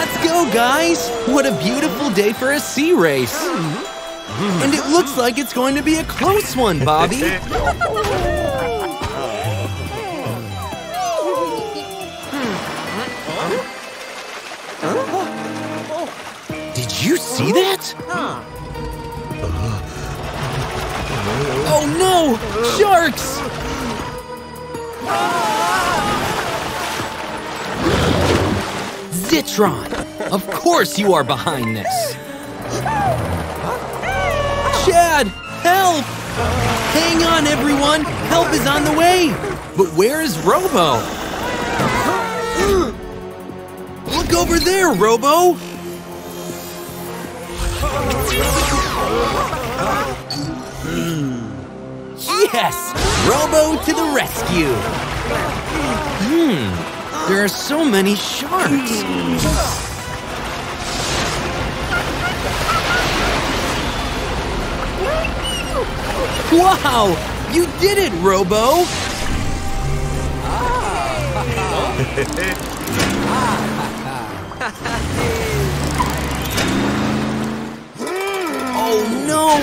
Let's go, guys! What a beautiful day for a sea race! And it looks like it's going to be a close one, Bobby! Did you see that? Oh no! Sharks! Zitron! Of course you are behind this! Chad! Help! Hang on, everyone! Help is on the way! But where is Robo? Look over there, Robo! Yes! Robo to the rescue! Hmm, there are so many sharks! Wow! You did it, Robo! Ah. Oh no!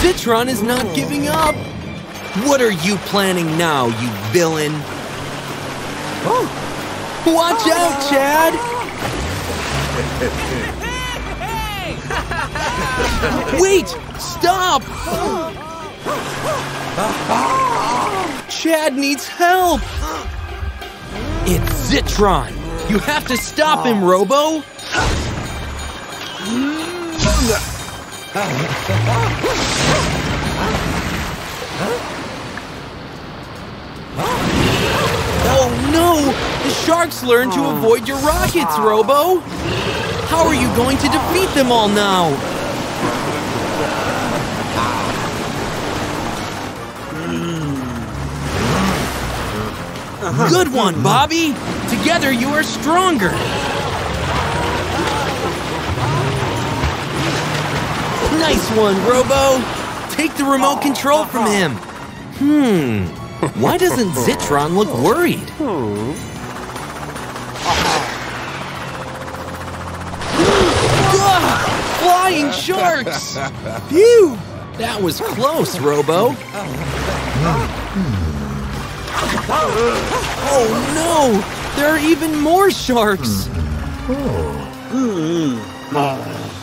Zitron is not giving up! What are you planning now, you villain? Oh. Watch oh. out, Chad! Wait! Stop! Chad needs help! It's Zitron! You have to stop him, oh. Robo! Oh no! The sharks learned to avoid your rockets, Robo! How are you going to defeat them all now? Good one, Bobby! Together you are stronger! Nice one, Robo! Take the remote control from him! Hmm, why doesn't Zitron look worried? Flying sharks! Phew! That was close, Robo. Oh no! There are even more sharks! Hmm.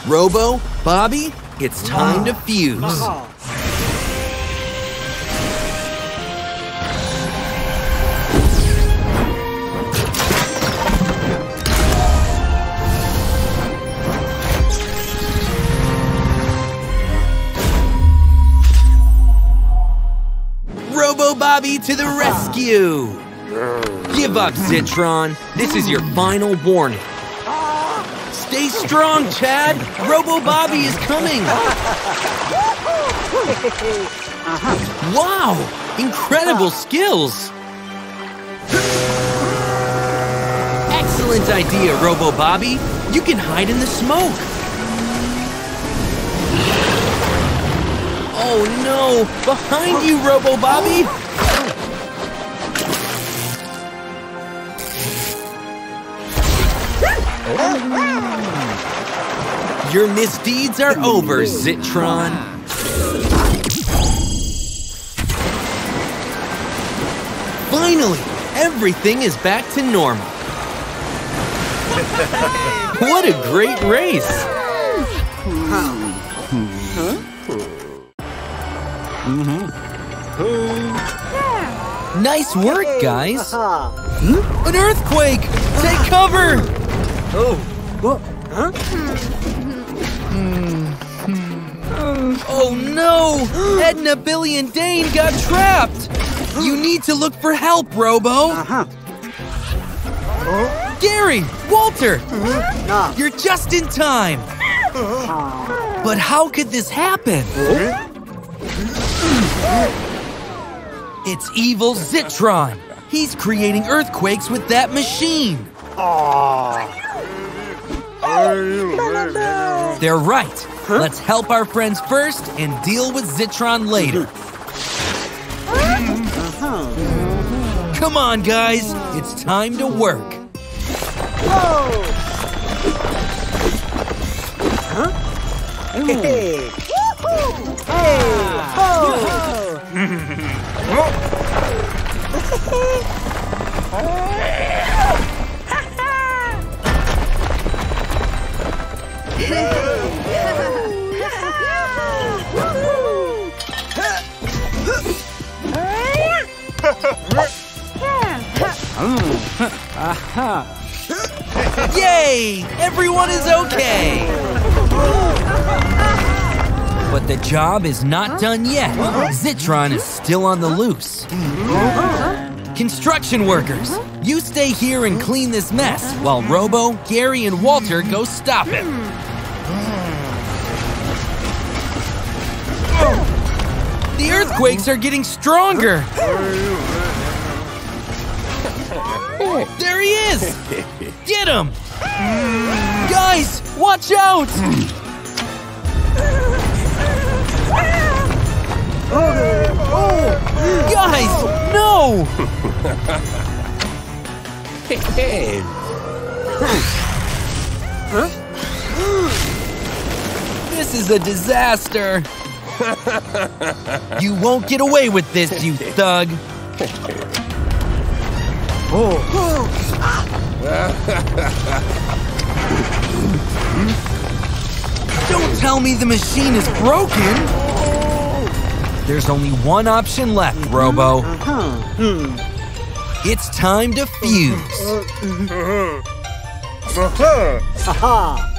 Robo, Bobby, it's time to fuse. Uh-huh. Bobby to the rescue! Give up, Zitron. This is your final warning. Stay strong, Chad. Robo Bobby is coming. Wow! Incredible skills! Excellent idea, Robo Bobby. You can hide in the smoke. Oh no! Behind you, Robo Bobby! Oh. Your misdeeds are over, Zitron. Finally, everything is back to normal. what a great race! Nice work, guys! An earthquake! Take cover! Oh What? Huh? Hmm. Hmm. Hmm. oh no! Edna, Billy, and Dane got trapped! You need to look for help, Robo! Uh huh. Gary! Walter! Uh-huh. You're just in time! Uh-huh. But how could this happen? It's evil Zitron! He's creating earthquakes with that machine! They're right. Huh? Let's help our friends first and deal with Zitron later. Come on, guys. It's time to work. Whoa! Huh? Hey! hey! Yay! Everyone is okay! But the job is not done yet. Zitron is still on the loose. Construction workers, you stay here and clean this mess while Robo, Gary, and Walter go stop him. The earthquakes are getting stronger. There he is! Get him! Guys, watch out! Guys, no! This is a disaster! You won't get away with this, you thug! Don't tell me the machine is broken! There's only one option left, Robo. Uh-huh. It's time to fuse. Uh-huh. Uh-huh.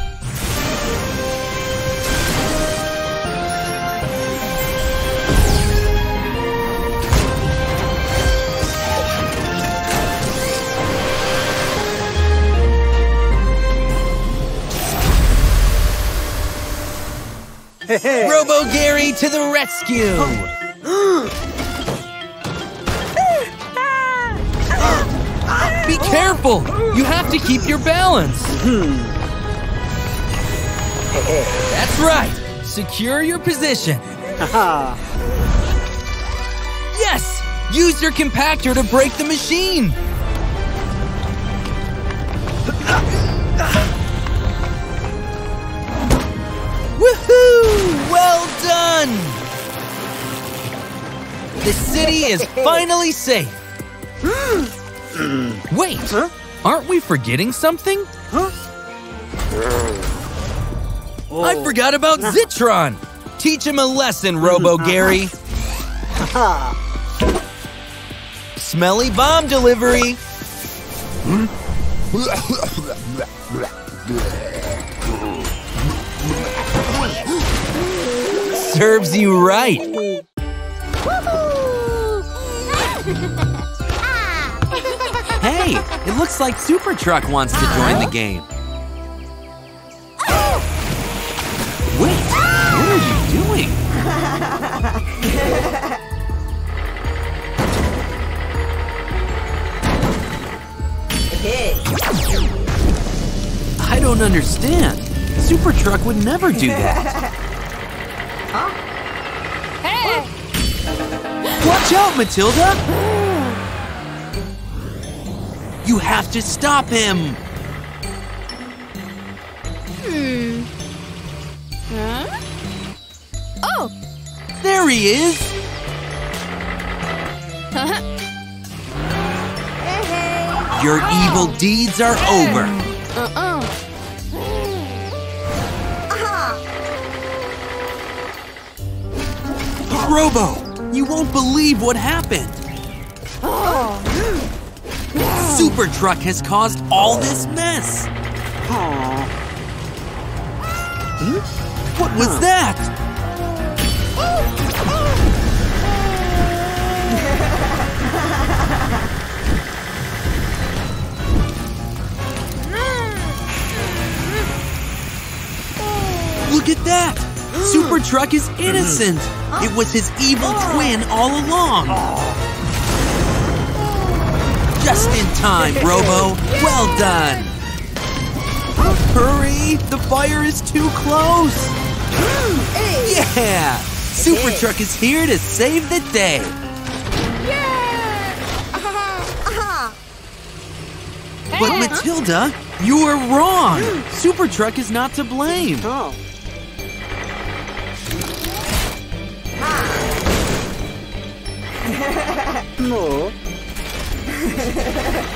Robo Gary to the rescue! Be careful! You have to keep your balance. That's right. Secure your position. Yes! Use your compactor to break the machine. Done! The city is finally safe. Wait, aren't we forgetting something? I oh. forgot about Zitron. Teach him a lesson, Robo Gary. Smelly bomb delivery. Serves you right. Hey, it looks like Super Truck wants to join the game. Wait, what are you doing? I don't understand. Super Truck would never do that. Watch out, Matilda! You have to stop him! Hmm. Huh? Oh, There he is! Your evil deeds are over. uh-uh. Robo, you won't believe what happened. Super Truck has caused all this mess. What was that? Look at that! Super Truck is innocent! It was his evil twin all along! Just in time, Robo! Well done! Hurry! The fire is too close! Yeah! Super Truck is here to save the day! But Matilda, you were wrong! Super Truck is not to blame! Oh. No.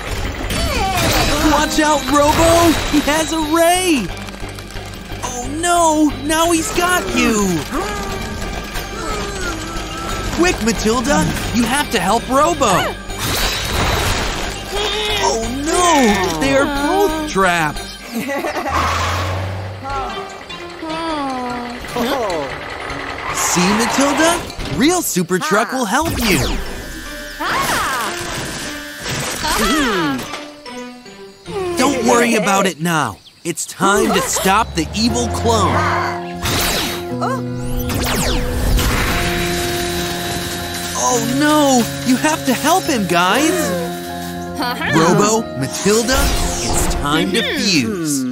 Watch out, Robo! He has a ray! Oh no! Now he's got you! Quick, Matilda! You have to help Robo! Oh no! They are both trapped! Oh. See, Matilda? Real Super Truck will help you! Ah. Don't worry about it now. It's time to stop the evil clone. Oh no! You have to help him, guys! Uh-huh. Robo, Matilda, it's time to mm-hmm. fuse.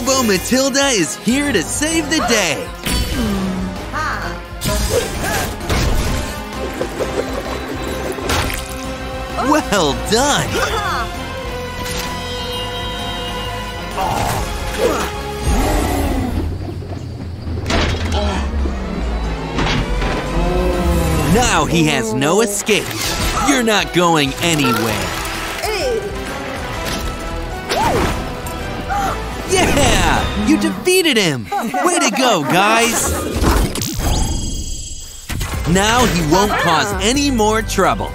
Robo Matilda is here to save the day. Well done. Now he has no escape. You're not going anywhere. Yeah! You defeated him! Way to go, guys! Now he won't cause any more trouble.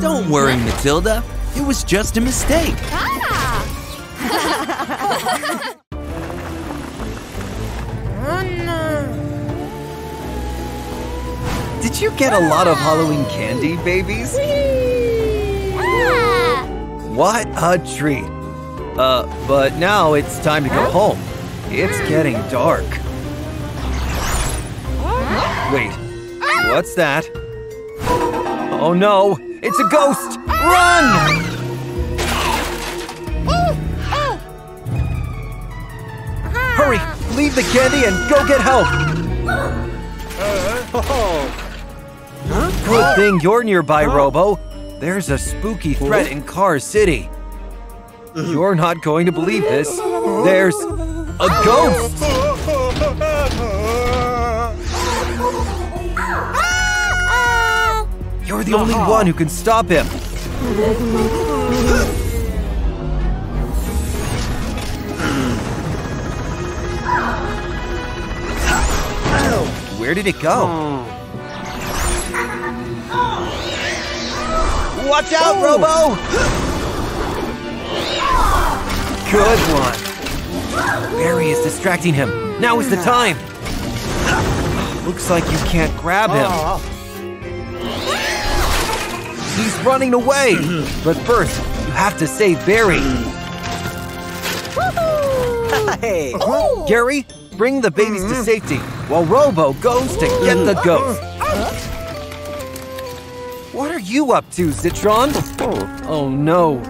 Don't worry, Matilda. It was just a mistake. Ah. Did you get a lot of Halloween candy, babies? What a treat. Uh, but now it's time to go home. It's getting dark. Wait, what's that? Oh no, it's a ghost! Run! Hurry, leave the candy and go get help! Good thing you're nearby, Robo. There's a spooky threat in Car City. Uh-huh. You're not going to believe this. There's a ghost! You're the only uh-huh. one who can stop him. Where did it go? Hmm. Watch out, Robo! Good one. Barry is distracting him. Now is the time. Looks like you can't grab him. Oh. He's running away. But first, you have to save Barry. Hey. Gary, bring the babies to mm-hmm. safety while Robo goes to get the ghost. You up to, Zitron? Oh no,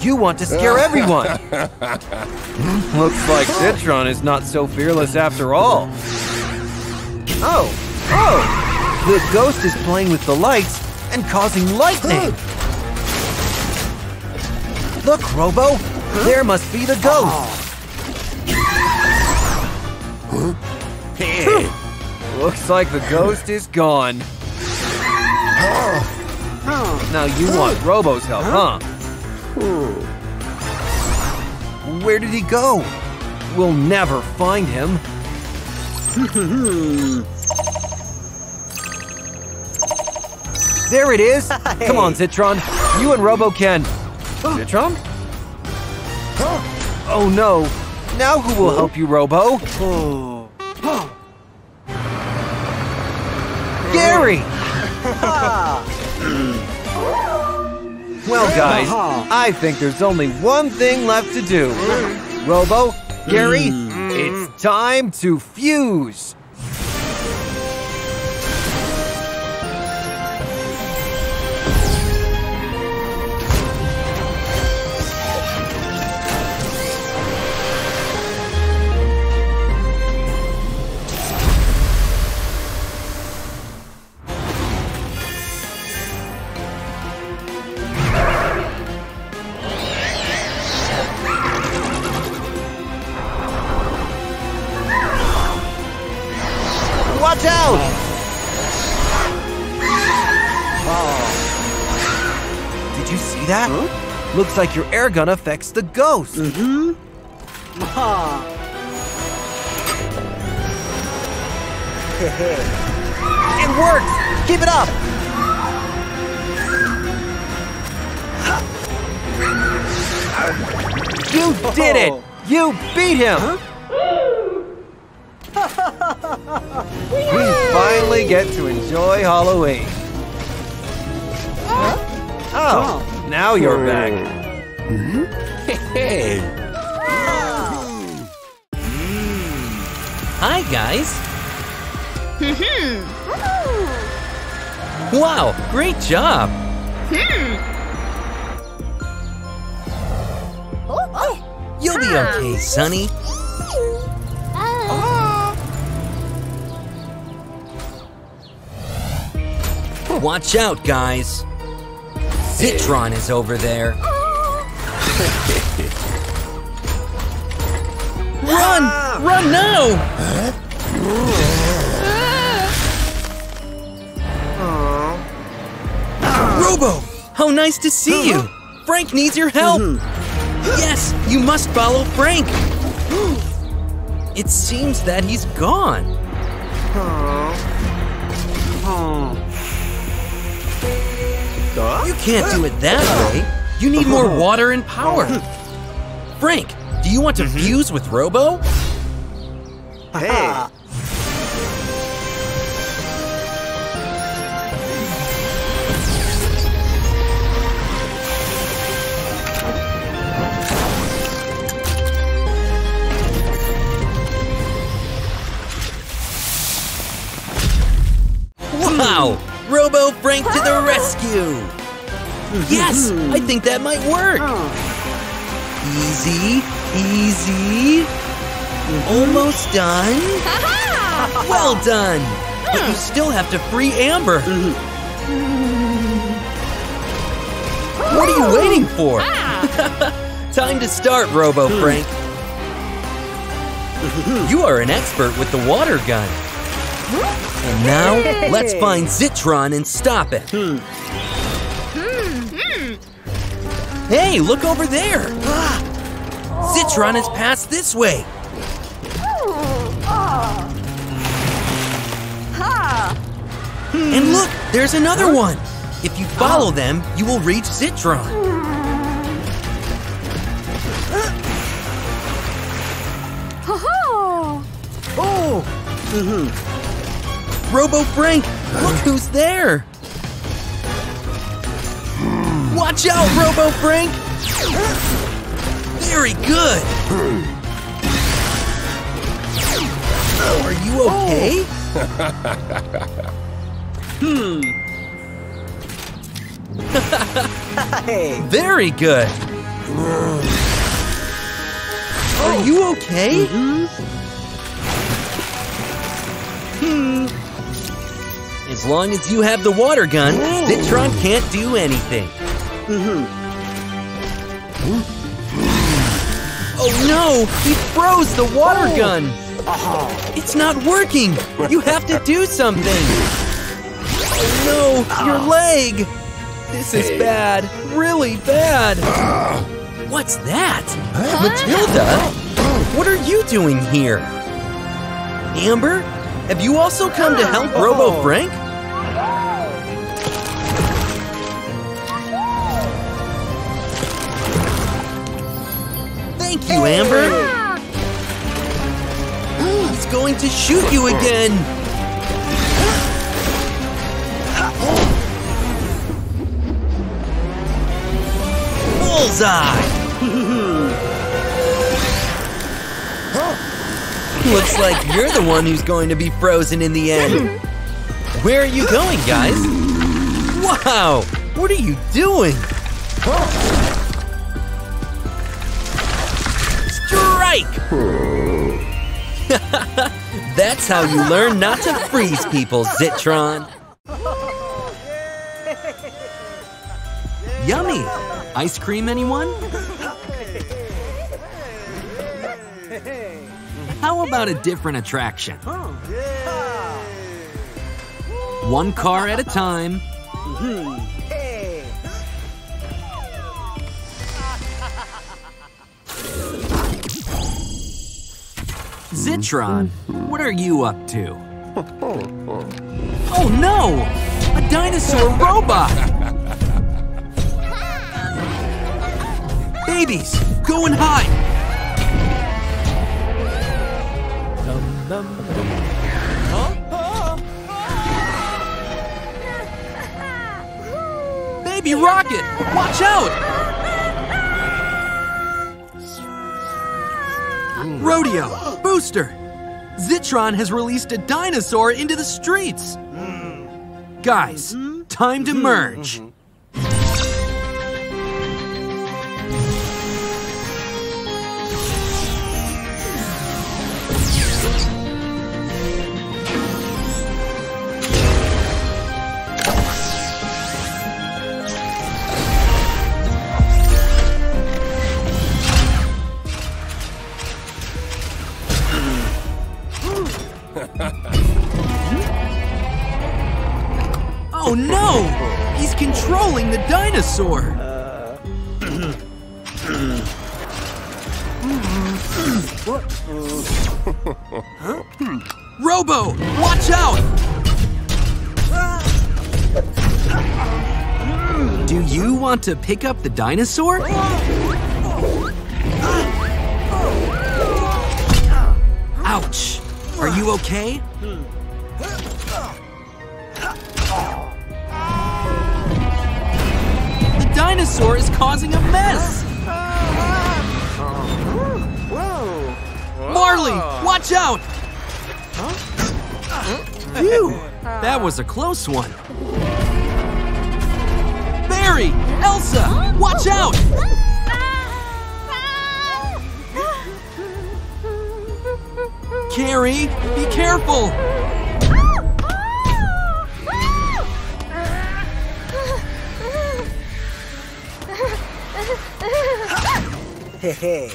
you want to scare everyone. Looks like Zitron is not so fearless after all. Oh, oh, the ghost is playing with the lights and causing lightning. Look, Robo, there must be the ghost. Looks like the ghost is gone. Now you want Robo's help, huh? Hmm. Where did he go? We'll never find him. there it is. Come on, Zitron. You and Robo can. Zitron? Oh no. Now who will help you, Robo? Gary! Well, guys, I think there's only one thing left to do. Robo, Gary, hmm. it's time to fuse. Looks like your air gun affects the ghost. Hehe. It works! Keep it up! You did it! Oh. You beat him! we finally get to enjoy Halloween. Now you're back. Hmm. Hey! Hi, guys! Mm-hmm. wow, great job! Hmm. You'll be okay, Sonny. Ah. Watch out, guys. Zitron is over there. Run! Run now! Robo! How nice to see you! Frank needs your help! Mm-hmm. Yes, you must follow Frank! It seems that he's gone. You can't do it that way. You need more water and power. Frank, do you want to mm-hmm. fuse with Robo? Ha. Wow! Robo Frank to the rescue! Yes, I think that might work. Easy, easy. Almost done. Well done. But you hmm. still have to free Amber. What are you waiting for? Ah. Time to start, Robo hmm. Frank. You are an expert with the water gun. And now, let's find Zitron and stop it. Hmm. Hey, look over there! Ah, Zitron has passed this way! And look, there's another one! If you follow them, you will reach Zitron. Oh. Mm-hmm. Robo Frank, look who's there! Watch out, Robo Frank! Very good! Are you okay? Hey. Very good! Are you okay? Hmm. As long as you have the water gun, Zitron can't do anything. Mm-hmm. Oh no! He froze the water oh. gun! Uh-huh. It's not working! You have to do something! Oh no! Your uh-huh. leg! This is bad! Really bad! Uh. What's that? Uh, Matilda? What are you doing here? Amber? Have you also come to help oh. Robo Frank? You, Amber! He's going to shoot you again! Bullseye! Looks like you're the one who's going to be frozen in the end. Where are you going, guys? Wow! What are you doing? That's how you learn not to freeze people, Zitron. Yummy! Ice cream, anyone? How about a different attraction? One car at a time. Zitron, what are you up to? Oh no! A dinosaur robot! Babies, go and hide! Baby Rocket, watch out! Rodeo, Booster, Zitron has released a dinosaur into the streets. Hmm. Guys, mm-hmm. time to mm-hmm. merge. Oh the uh, dinosaur! Robo, watch out! Do you want to pick up the dinosaur? Ouch! Are you okay? Dinosaur is causing a mess! Marley, watch out! Phew, that was a close one. Barry, Elsa, watch out! Carrie, be careful! Hey, hey.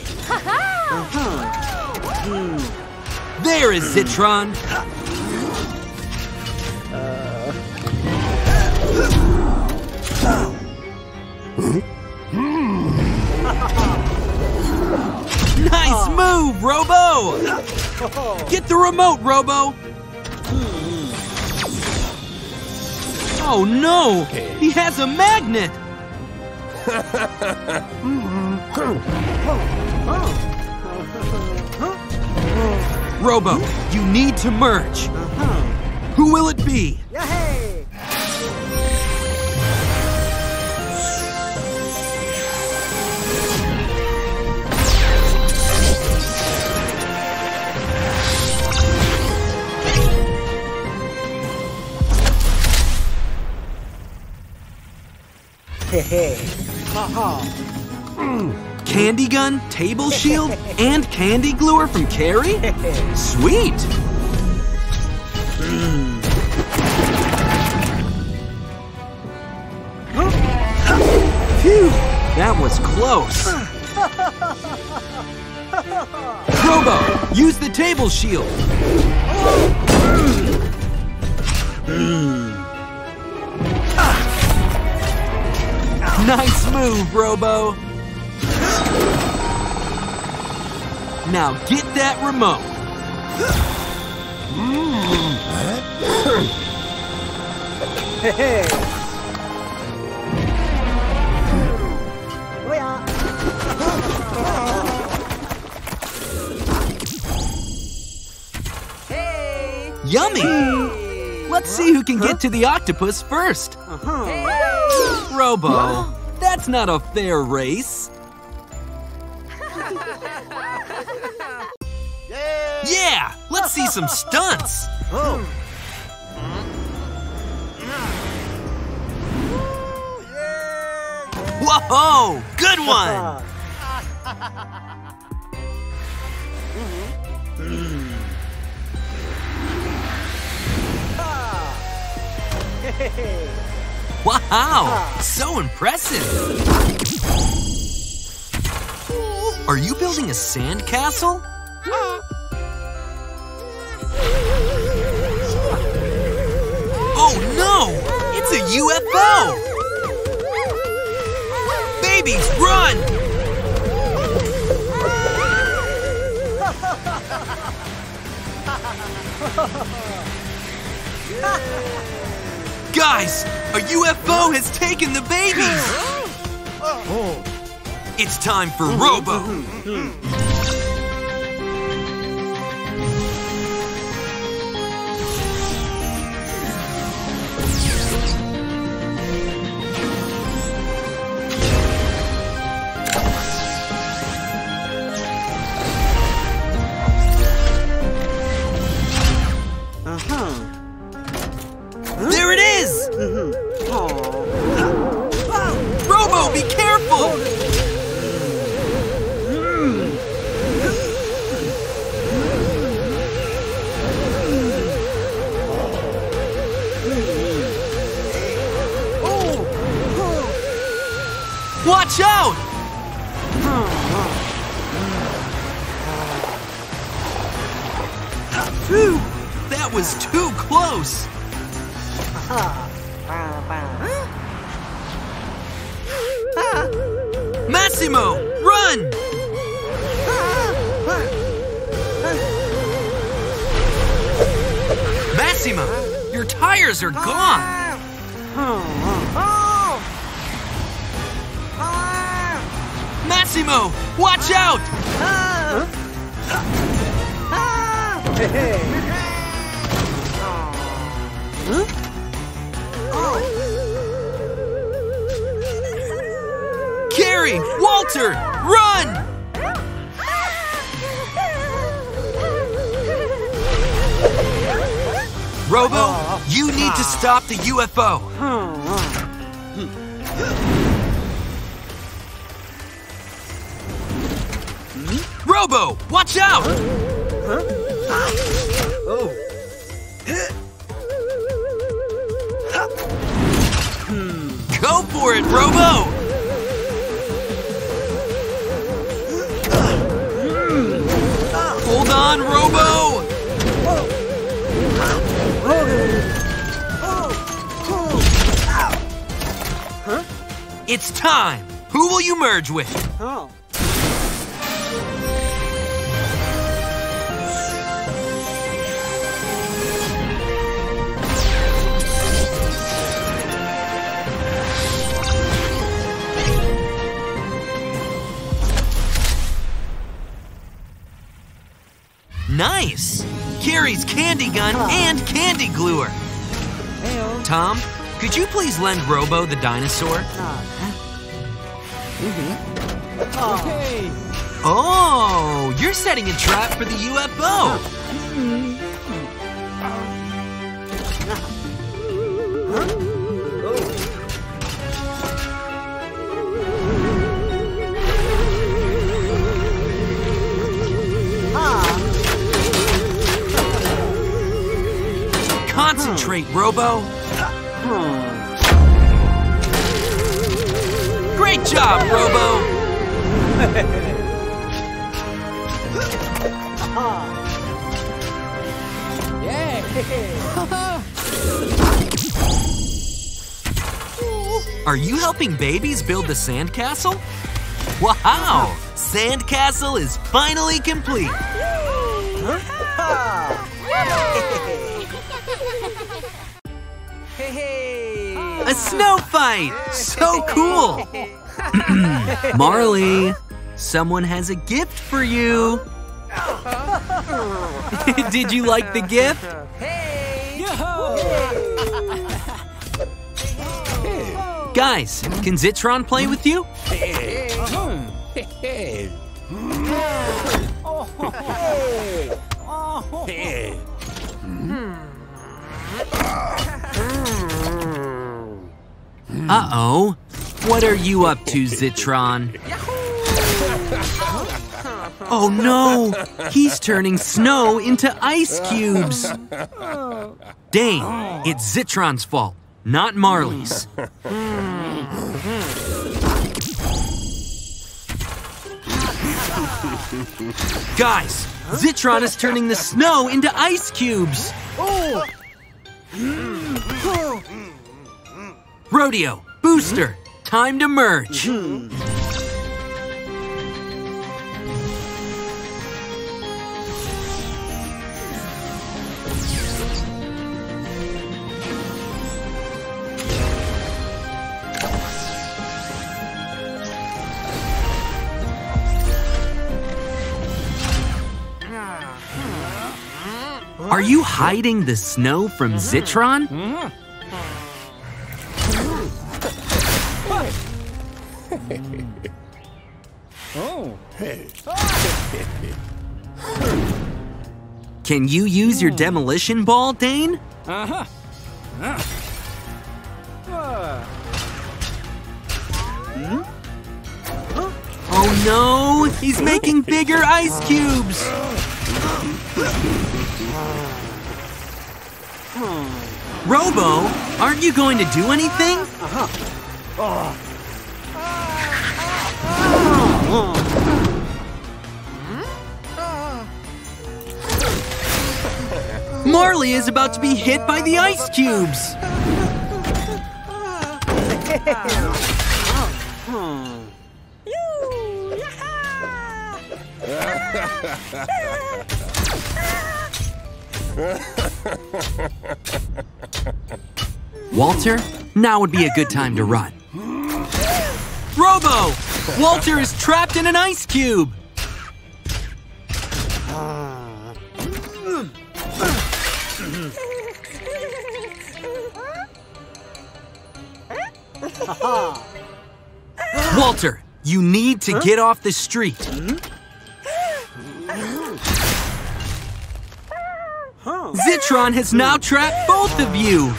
There is Zitron! Nice move, Robo! Get the remote, Robo! Oh no! He has a magnet! Robo, you need to merge. Who will it be? Yay! Hey, hey. Ha. Mm. Candy gun, table shield, and candy gluer from Carrie? Sweet! Phew, that was close. Robo, use the table shield. Nice move, Robo. Now get that remote. Hey, hey. Yummy! Let's see who can get to the octopus first. Robo, that's not a fair race. Yeah, let's see some stunts. Oh. Whoa, good one. Wow, ah. so impressive. Are you building a sand castle? Oh no! It's a UFO! Babies, run! Guys, a UFO has taken the babies! It's time for Robo! Massimo, your tires are gone! Massimo, watch out! Carrie, Walter, run! Robo, oh. you need to stop the UFO. Robo, watch out! Oh. Go for it, Robo! It's time! Who will you merge with? Oh. Nice! Carrie's candy gun and candy gluer. Hey, Tom, could you please lend Robo the dinosaur? Okay. Oh, you're setting a trap for the UFO. Concentrate, Robo. Great job, Robo. Are you helping babies build the sandcastle? Wow! Sandcastle is finally complete. A snow fight! So cool! Marley, someone has a gift for you. Did you like the gift? Hey! Guys, can Zitron play with you? Hmm. Hmm. Uh-oh. What are you up to, Zitron? Oh no! He's turning snow into ice cubes! Dang, it's Zitron's fault, not Marley's. Guys, Zitron is turning the snow into ice cubes! Oh! Rodeo, Booster, mm -hmm. time to merge. Mm -hmm. Are you hiding the snow from Zitron? Mm-hmm. Can you use your demolition ball, Dane? Uh-huh. Oh no! He's making bigger ice cubes! Robo, aren't you going to do anything? Marley is about to be hit by the ice cubes! Walter, now would be a good time to run. Robo! Walter is trapped in an ice cube! Walter, you need to get off the street. Zitron has now trapped both of you.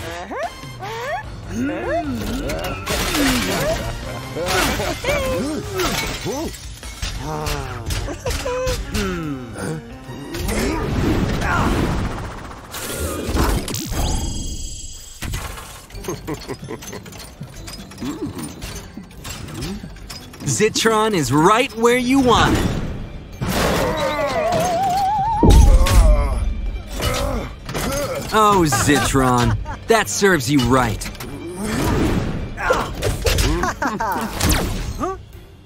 Zitron is right where you want it. Oh, Zitron, that serves you right.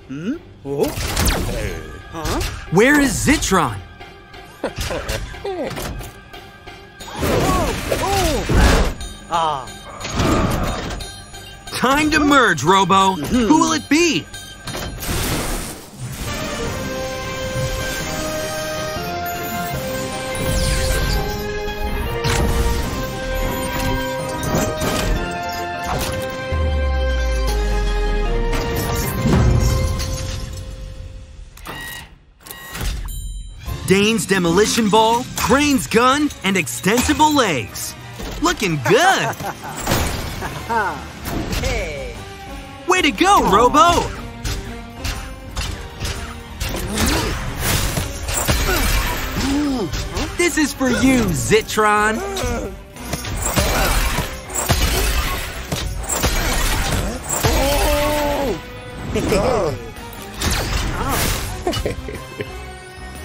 Hmm? Oh, where is Zitron? Time to merge, Robo. Who will it be? Dane's demolition ball, Crane's gun, and extensible legs. Looking good. Way to go, Robo! This is for you, Zitron.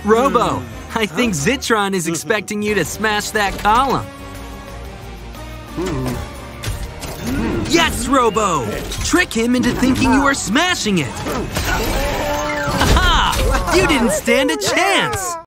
Robo, I think Zitron is expecting you to smash that column. Robo! Trick him into thinking you are smashing it. Ha! You didn't stand a chance!